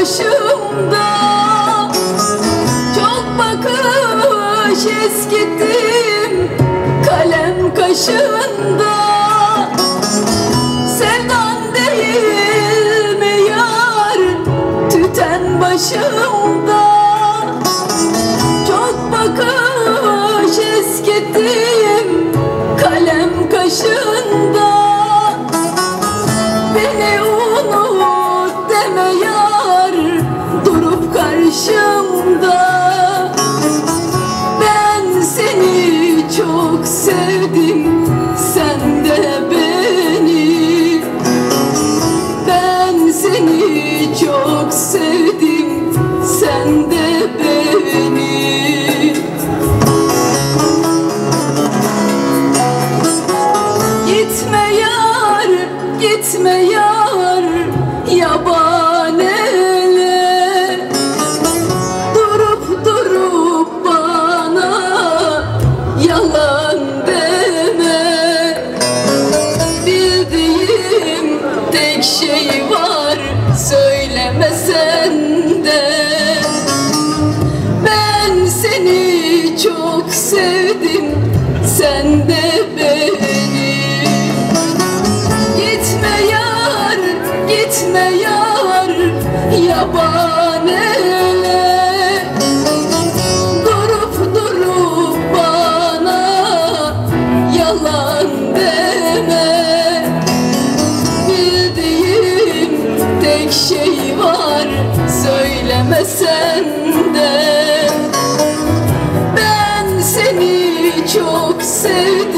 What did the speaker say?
başımda. Çok bakış eskittim kalem kaşında Sevdan değil tüten başında karşımda Ben seni çok sevdim. Sen şey var söylemesen de. Ben seni çok sevdim sen de beni. Gitme yar, gitme yar yabancı sende. Ben seni çok sevdim.